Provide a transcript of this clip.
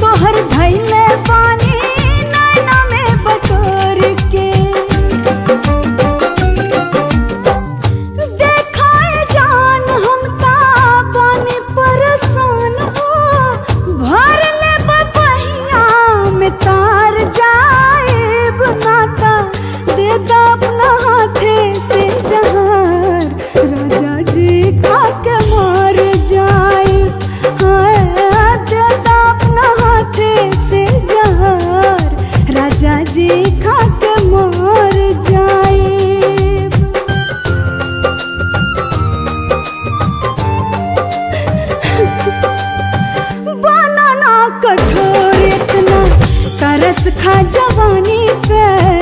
तोहर भैले पानी जवानी पे।